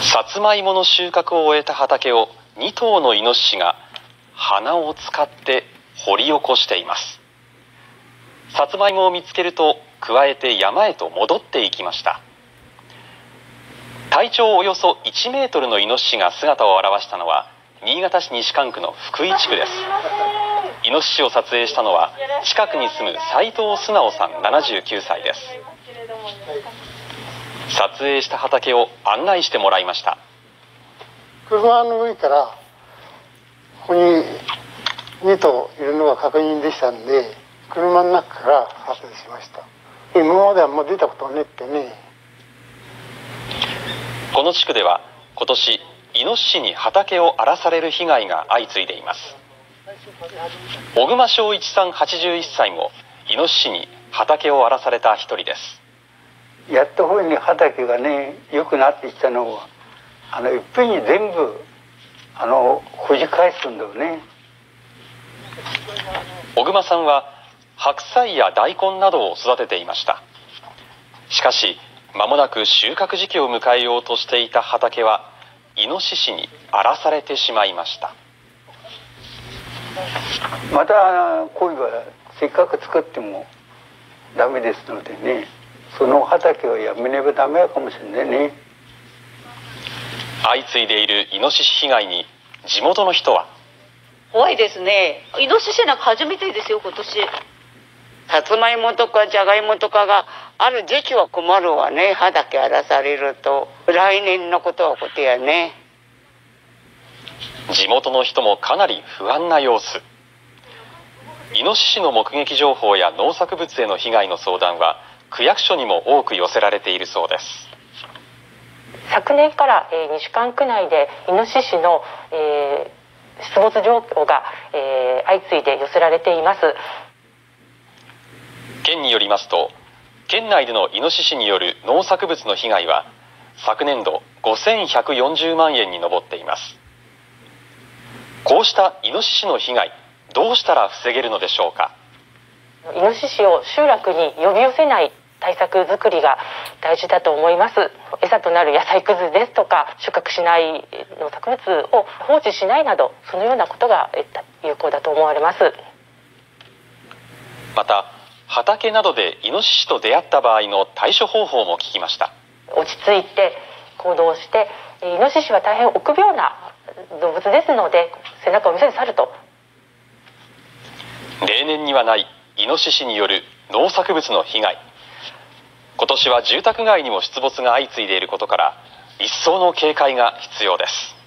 さつまいもの収穫を終えた畑を2頭のイノシシが鼻を使って掘り起こしています。さつまいもを見つけると加えて山へと戻っていきました。体長およそ1メートルのイノシシが姿を現したのは新潟市西蒲区の福井地区です。イノシシを撮影したのは近くに住む斉藤素直さん79歳です。撮影した畑を案内してもらいました。車の上からここに2頭いるのが確認できたんで車の中から撮影しました。今まではもう出たことはねってね。この地区では今年イノシシに畑を荒らされる被害が相次いでいます。小熊正一さん81歳もイノシシに畑を荒らされた一人ですやっと方に畑がね良くなってきたのをあのいっぺんに全部あのほじ返すんだよね。小熊さんは白菜や大根などを育てていました。しかし間もなく収穫時期を迎えようとしていた畑はイノシシに荒らされてしまいました。また恋はせっかく作ってもダメですのでねその畑をやめねばダメかもしれないね。相次いでいるイノシシ被害に地元の人は。怖いですね。イノシシなんか初めてですよ今年。さつまいもとかじゃがいもとかがある時期は困るわね。畑荒らされると。来年のことはことやね。地元の人もかなり不安な様子。イノシシの目撃情報や農作物への被害の相談は区役所にも多く寄せられているそうです。昨年から、えー、西館区内でイノシシの、えー、出没状況が、えー、相次いで寄せられています。県によりますと県内でのイノシシによる農作物の被害は昨年度5140万円に上っています。こうしたイノシシの被害どうしたら防げるのでしょうか？イノシシを集落に呼び寄せない対策作りが大事だと思います。餌となる野菜くずですとか収穫しない農作物を放置しないなどそのようなことが有効だと思われます。また畑などでイノシシと出会った場合の対処方法も聞きました。落ち着いて行動してイノシシは大変臆病な動物ですので背中を見せず去ると。例年にはないイノシシによる農作物の被害今年は住宅街にも出没が相次いでいることから一層の警戒が必要です。